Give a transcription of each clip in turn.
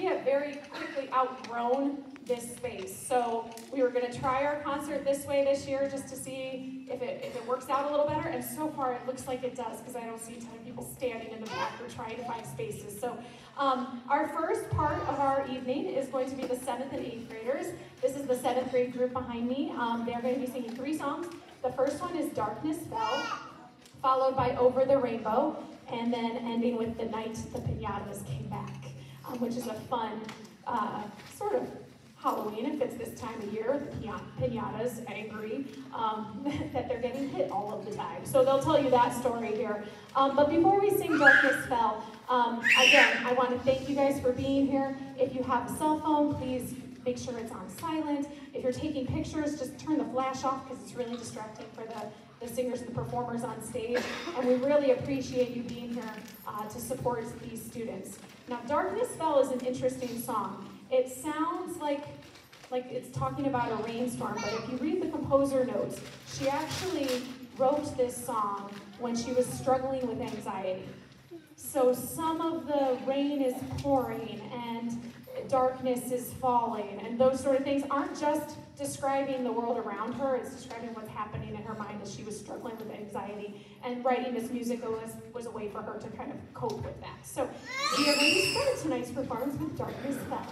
we have very quickly outgrown this space. So we were gonna try our concert this way this year just to see if it, if it works out a little better. And so far, it looks like it does because I don't see a ton of people standing in the back or trying to find spaces. So um, our first part of our evening is going to be the seventh and eighth graders. This is the seventh grade group behind me. Um, they're going to be singing three songs. The first one is Darkness Fell, followed by Over the Rainbow, and then ending with The Night the Pinatas Came Back, um, which is a fun uh, sort of Halloween. if it's this time of year. The pinatas angry um, that they're getting hit all of the time. So they'll tell you that story here. Um, but before we sing Darkness Fell, um, again, I want to thank you guys for being here. If you have a cell phone, please make sure it's on silent. If you're taking pictures, just turn the flash off because it's really distracting for the, the singers and the performers on stage. And we really appreciate you being here uh, to support these students. Now, Darkness Fell is an interesting song. It sounds like like it's talking about a rainstorm, but if you read the composer notes, she actually wrote this song when she was struggling with anxiety. So some of the rain is pouring and darkness is falling, and those sort of things aren't just describing the world around her, it's describing what's happening in her mind as she was struggling with anxiety. And writing this music was, was a way for her to kind of cope with that. So we to start tonight's performance with Darkness Fell.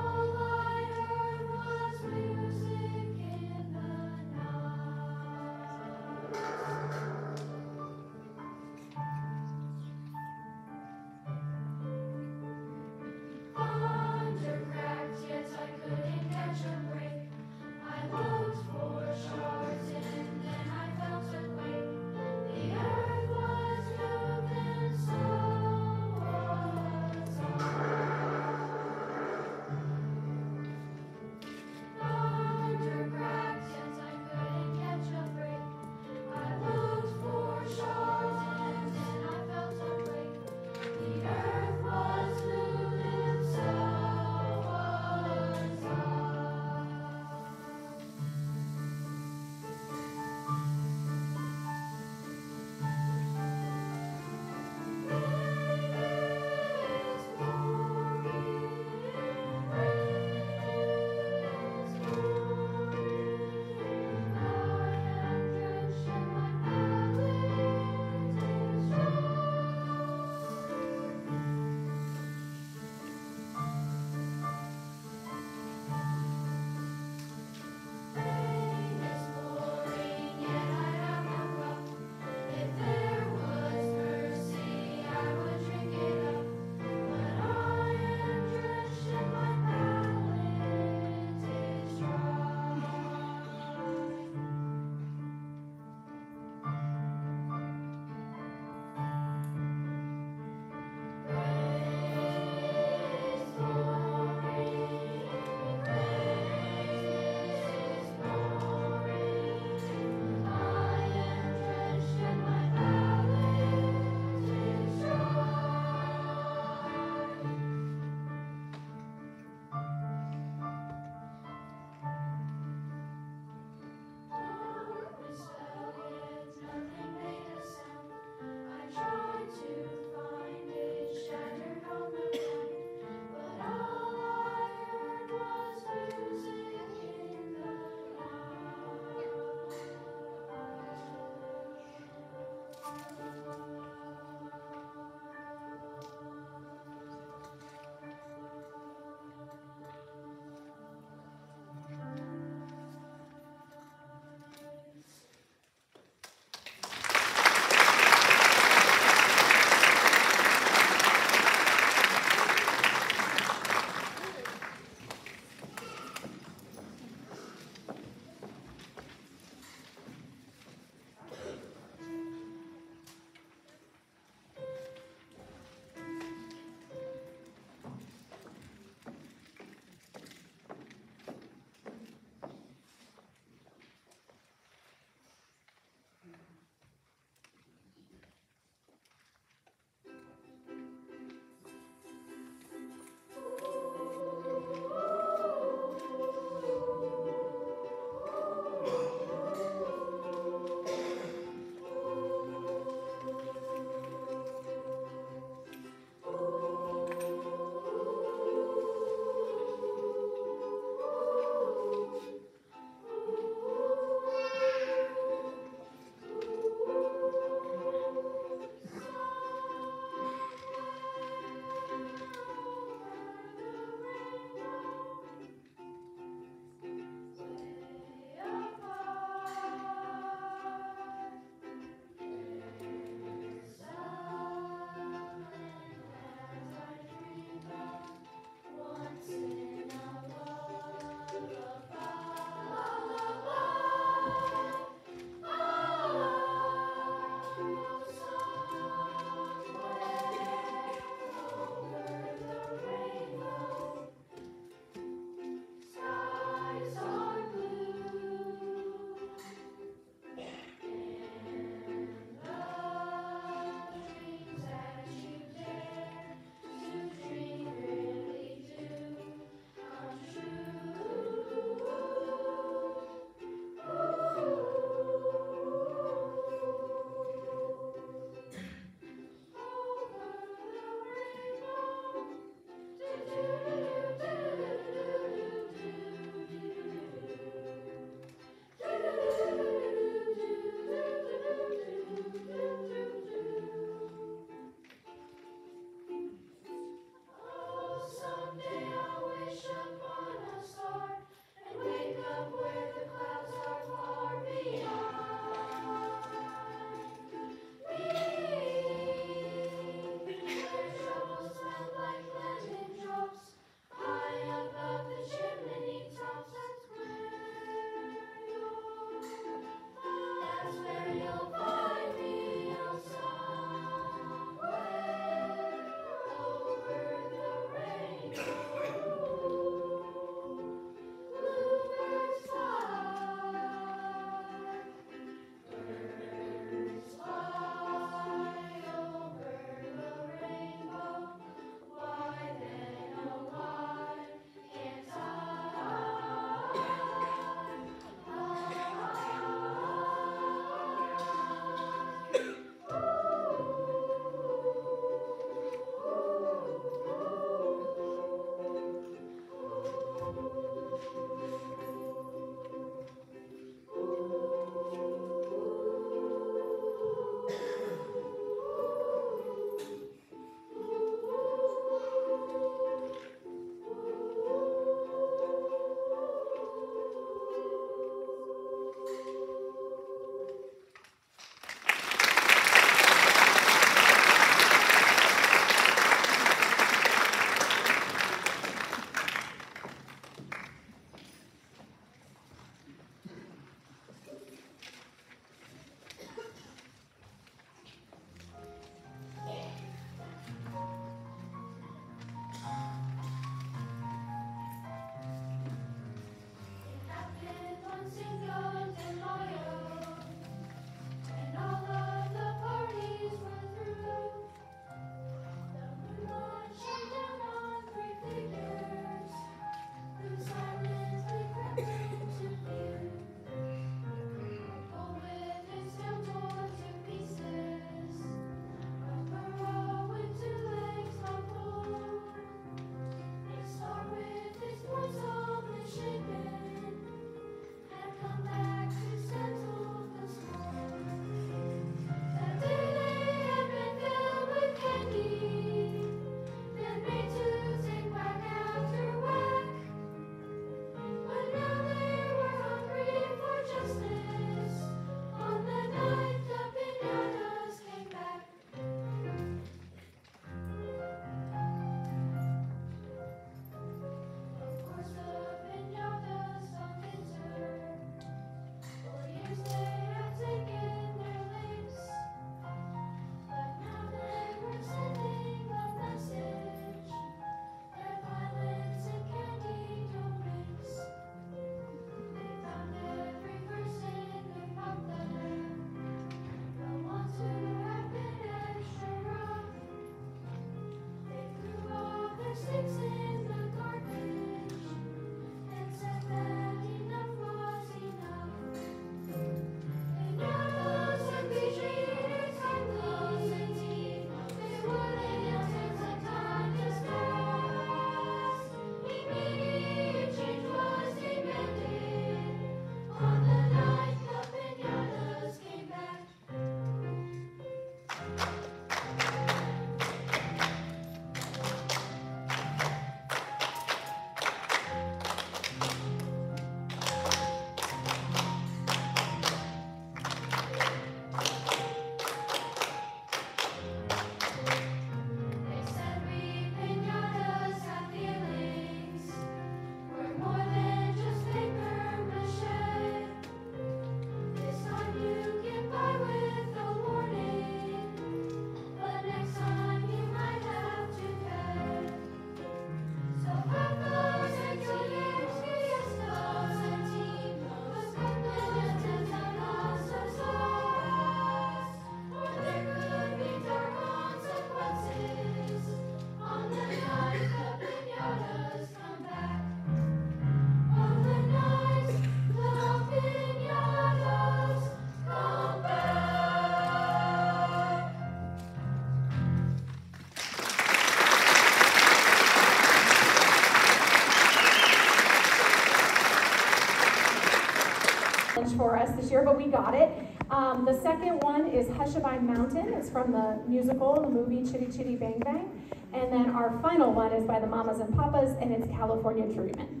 For us this year, but we got it. Um, the second one is Hushabye Mountain. It's from the musical, the movie Chitty Chitty Bang Bang. And then our final one is by the Mamas and Papas, and it's California Dreamin'.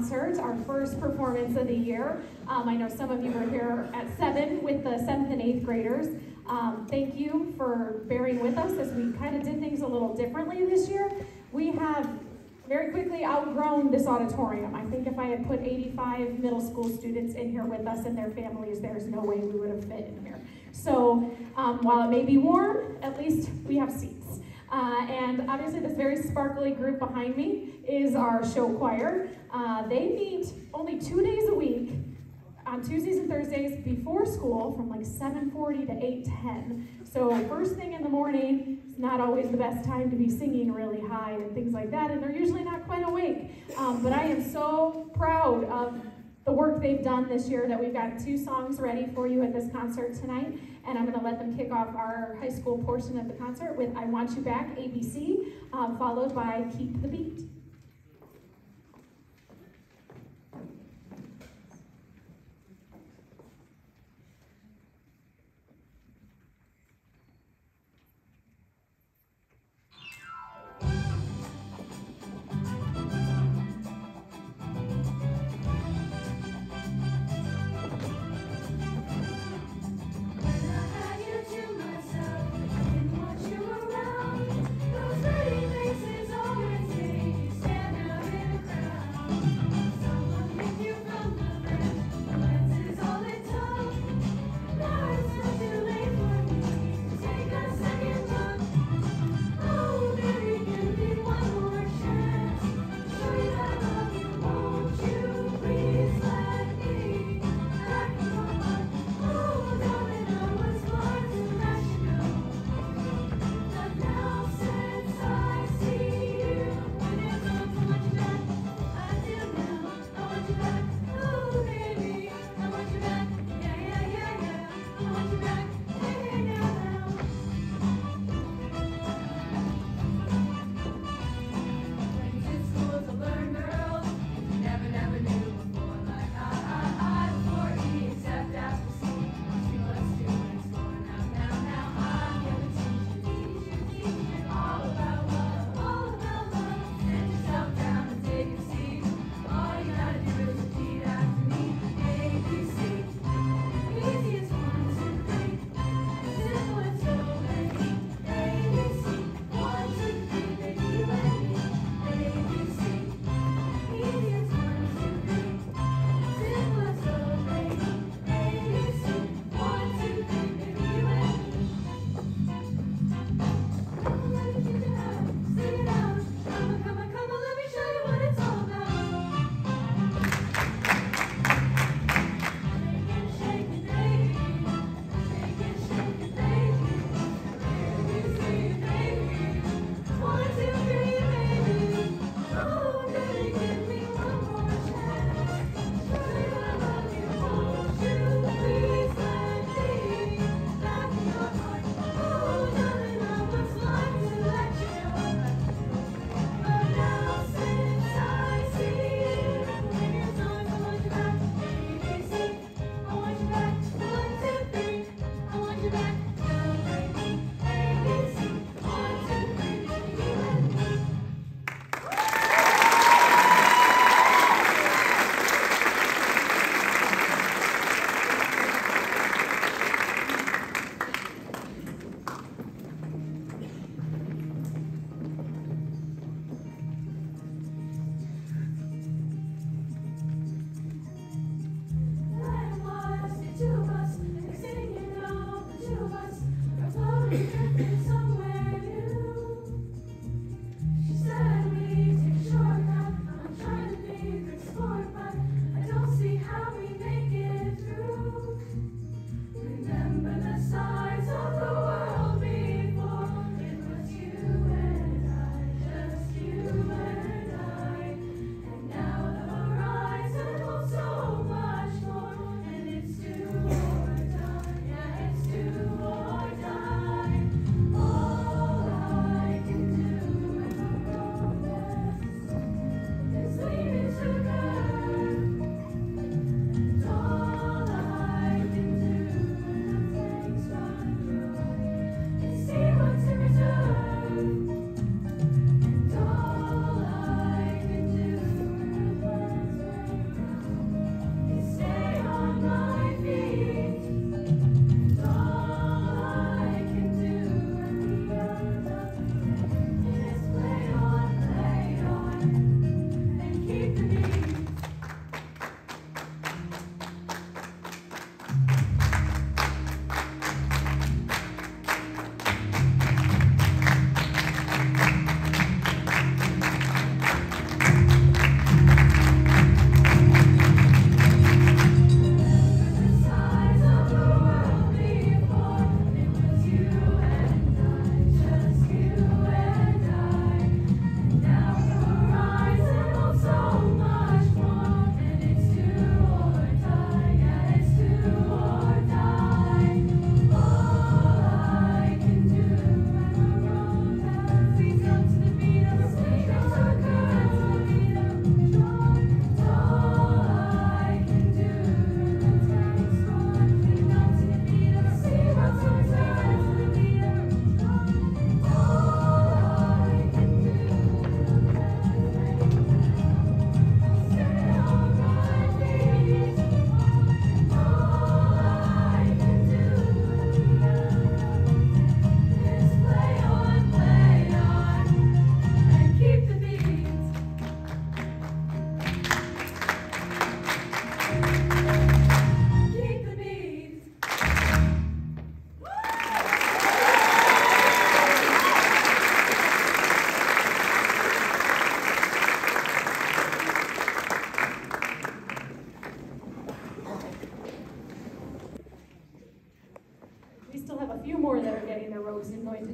Concert, our first performance of the year. Um, I know some of you were here at 7 with the 7th and 8th graders. Um, thank you for bearing with us as we kind of did things a little differently this year. We have very quickly outgrown this auditorium. I think if I had put 85 middle school students in here with us and their families, there's no way we would have fit in here. So um, while it may be warm, at least we have seats. Uh, and obviously this very sparkly group behind me is our show choir. Uh, they meet only two days a week on Tuesdays and Thursdays before school from like 7.40 to 8.10. So first thing in the morning, it's not always the best time to be singing really high and things like that, and they're usually not quite awake. Um, but I am so proud of the work they've done this year that we've got two songs ready for you at this concert tonight. And I'm going to let them kick off our high school portion of the concert with I Want You Back, ABC, um, followed by Keep the Beat.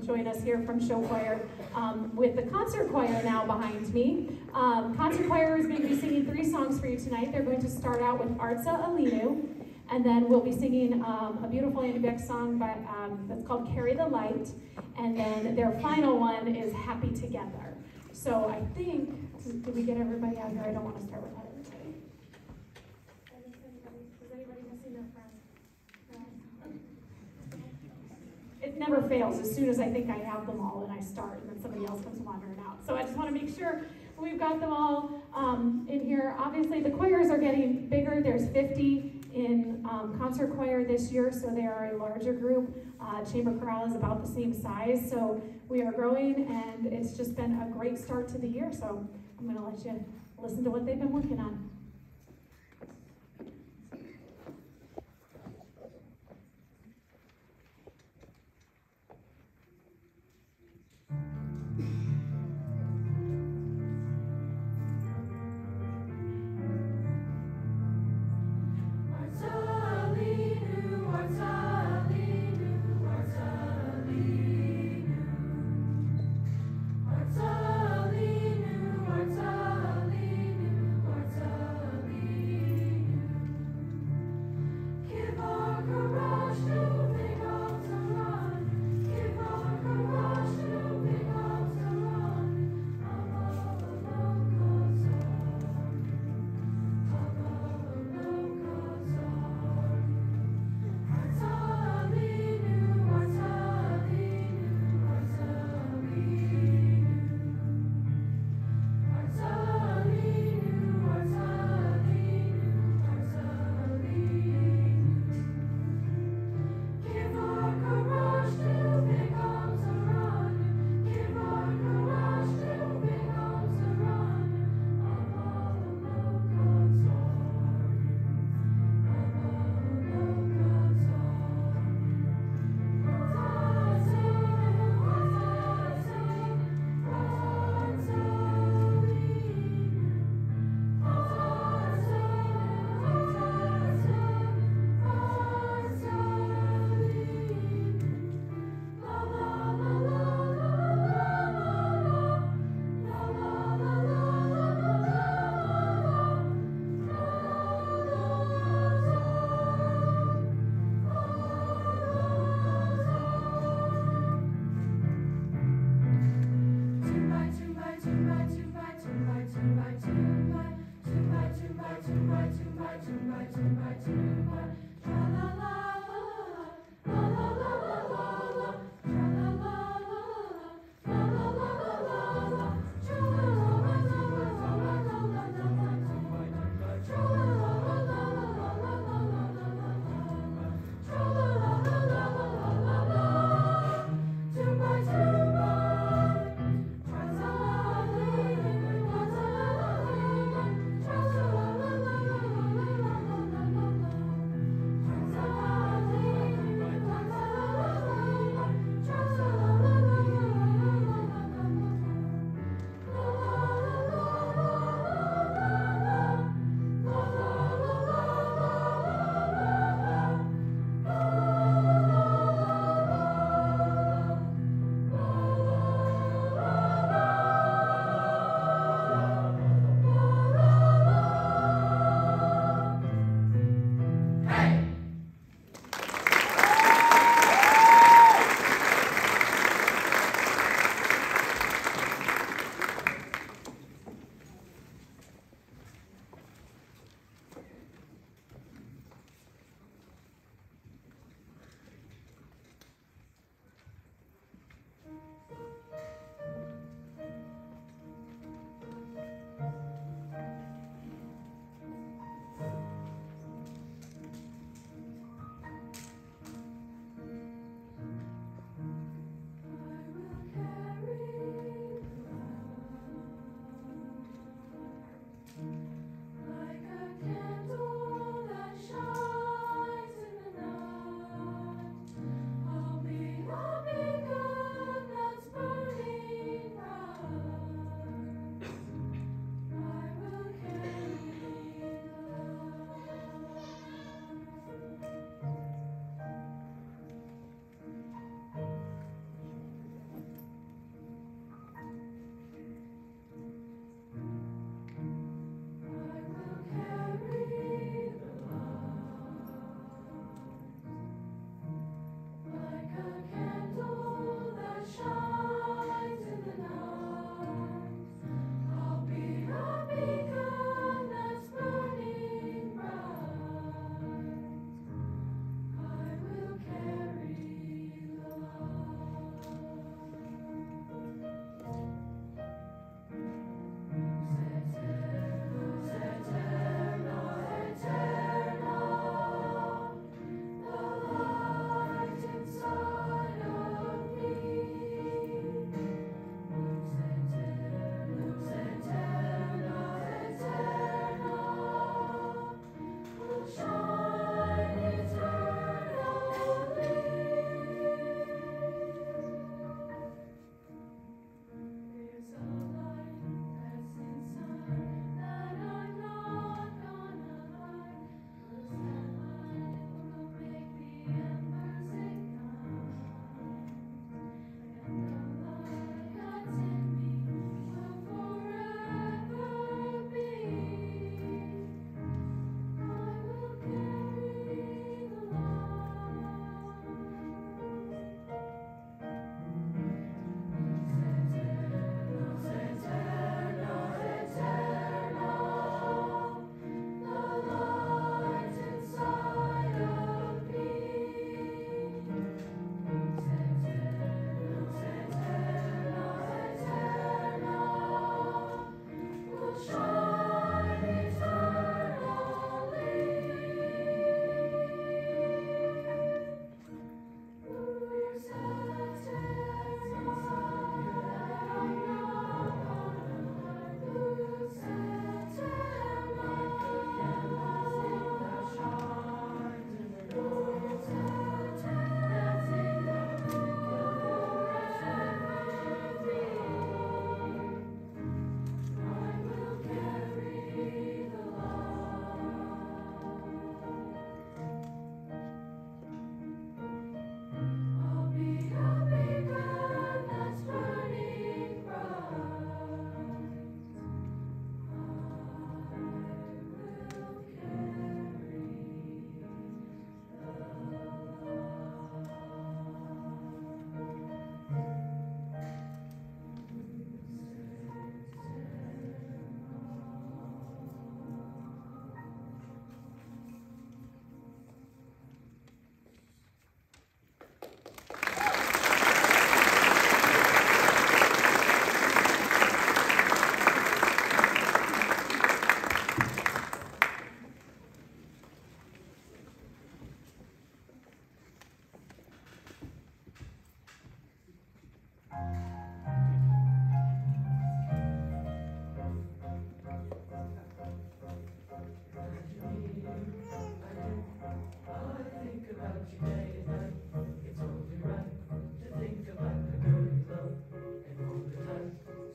Join us here from show choir um, with the concert choir now behind me. Um, concert choir is going to be singing three songs for you tonight. They're going to start out with Artza Alinu, and then we'll be singing um, a beautiful Andy Beck song by, um, that's called Carry the Light, and then their final one is Happy Together. So I think, did we get everybody out here? I don't want to start with everybody. Is anybody missing their friend? It never fails. As soon as I think I have them all and I start, and then somebody else comes wandering out. So I just want to make sure we've got them all um, in here. Obviously, the choirs are getting bigger. There's 50 in um, concert choir this year, so they are a larger group. Uh, chamber chorale is about the same size, so we are growing, and it's just been a great start to the year. So I'm going to let you listen to what they've been working on.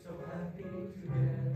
For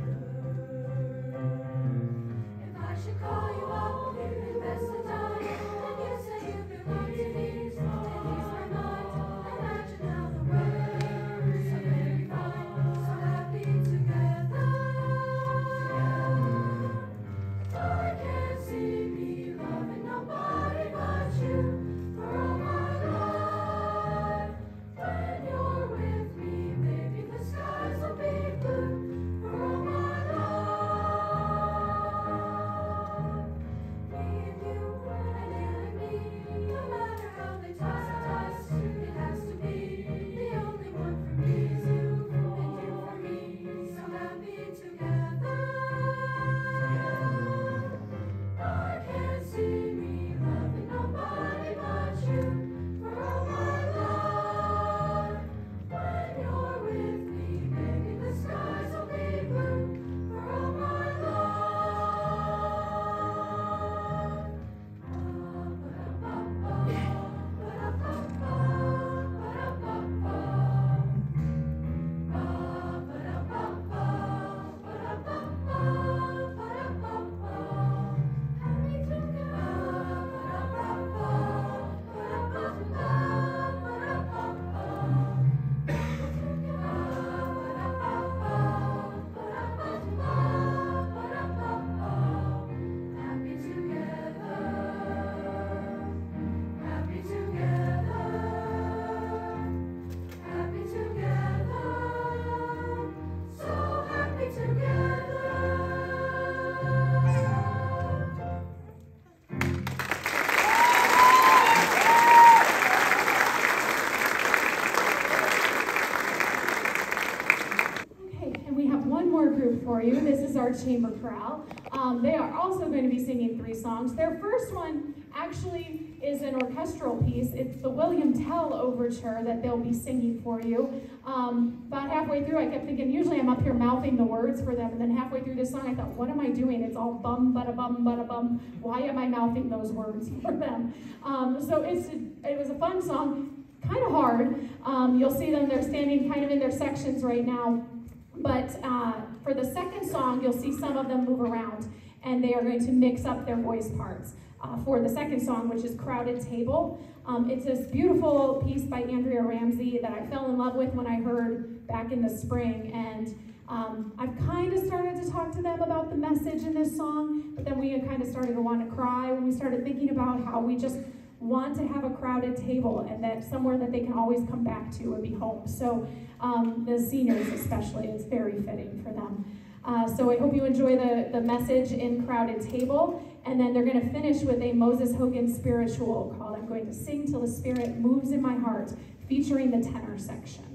our chamber chorale. Um, they are also going to be singing three songs. Their first one actually is an orchestral piece. It's the William Tell Overture that they'll be singing for you. Um, about halfway through, I kept thinking, usually I'm up here mouthing the words for them, and then halfway through this song, I thought, what am I doing? It's all bum, bada bum, bada bum. Why am I mouthing those words for them? Um, so it's it was a fun song, kind of hard. Um, you'll see them, they're standing kind of in their sections right now. But uh, for the second song, you'll see some of them move around, and they are going to mix up their voice parts. Uh, for the second song, which is Crowded Table. Um, it's this beautiful piece by Andrea Ramsey that I fell in love with when I heard back in the spring. And um, I've kind of started to talk to them about the message in this song, but then we kind of started to want to cry when we started thinking about how we just want to have a crowded table and that somewhere that they can always come back to and be home. So um, the seniors especially, it's very fitting for them. Uh, so I hope you enjoy the, the message in Crowded Table. And then they're going to finish with a Moses Hogan spiritual called I'm Going to Sing Till the Spirit Moves in My Heart, featuring the tenor section.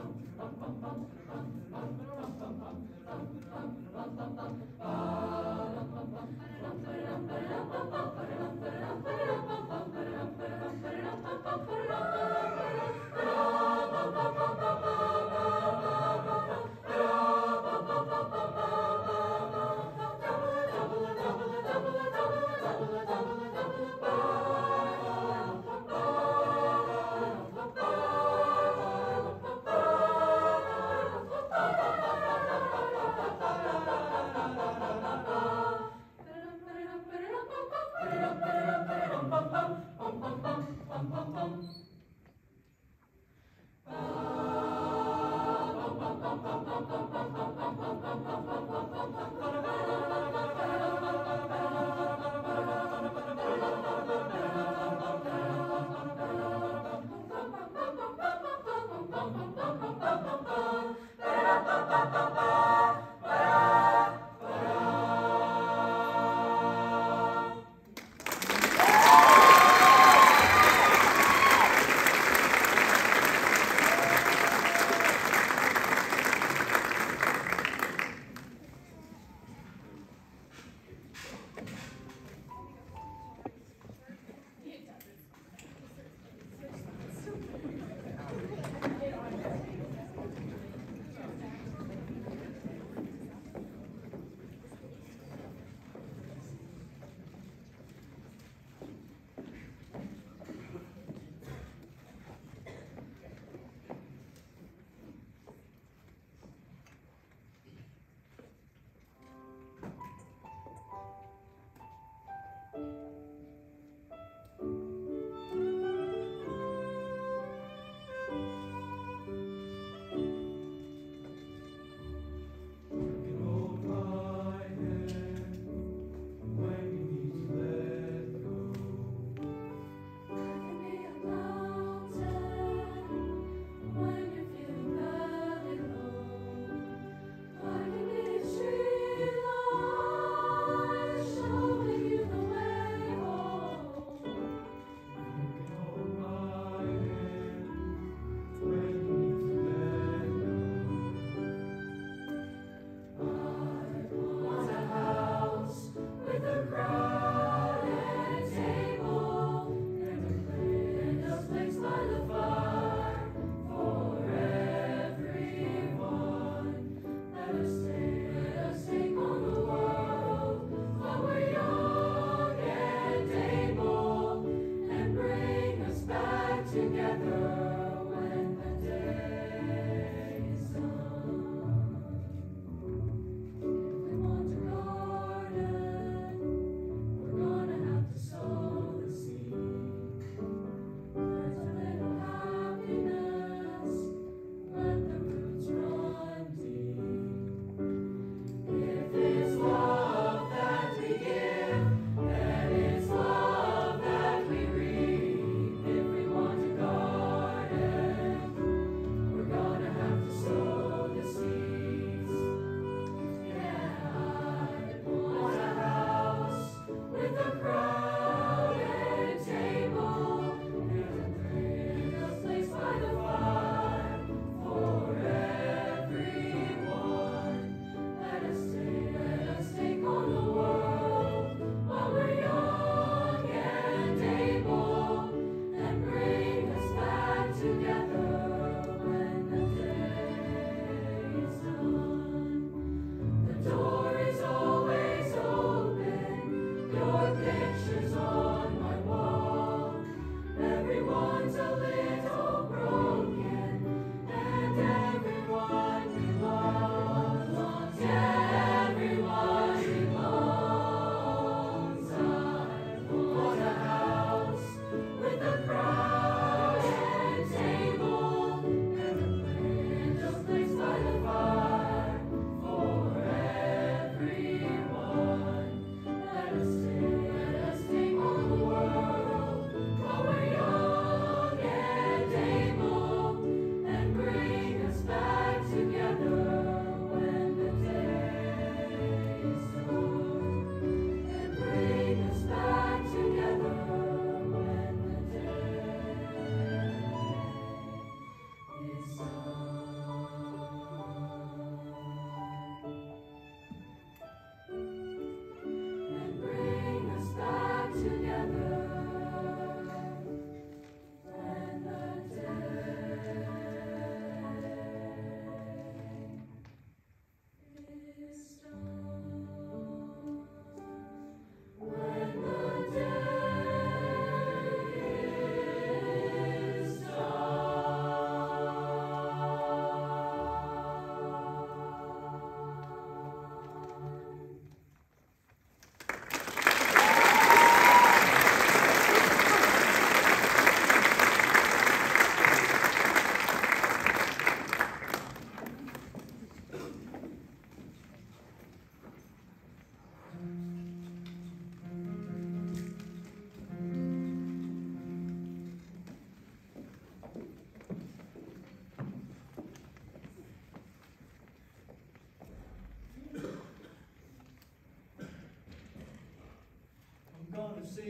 bum bum bum bum bum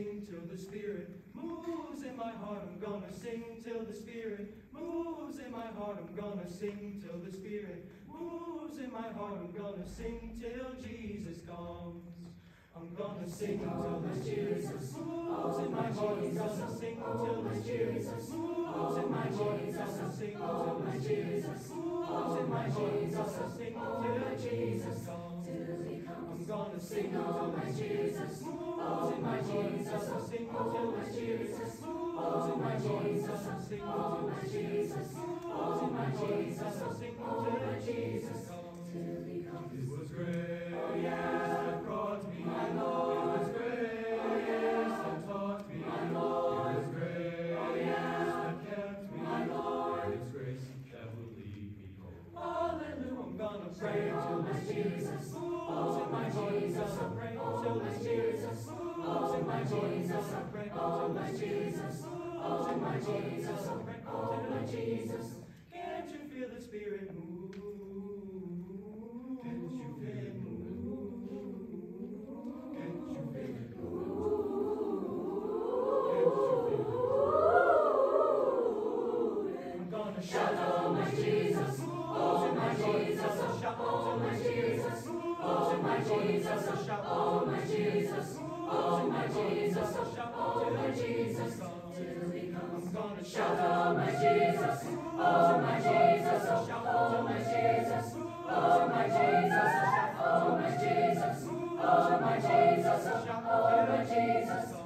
sing till the Spirit moves in my heart. I'm gonna sing till the Spirit moves in my heart. I'm gonna sing till the Spirit moves in my heart. I'm gonna sing till Jesus comes. I'm gonna sing till the Jesus moves in my heart. I'm gonna sing till the Jesus moves in my heart. I'm gonna sing till the Jesus moves in my heart. I'm gonna sing till Jesus comes. I'm gonna sing till the Jesus moves in my. I'm gonna sing till the Jesus in my. I'm gonna sing till the Jesus in my. I'm gonna sing till Jesus comes. It was grace Spirit move? Can't you feel it? Move? Can't you feel it? I'm gonna shout out my Jesus, in my Jesus, out my Jesus, in my Jesus, out my Jesus, in my Jesus, out my Jesus. I'm gonna shout out my Jesus, moves in my Jesus, shout out my Jesus, moves in my Jesus, out my Jesus,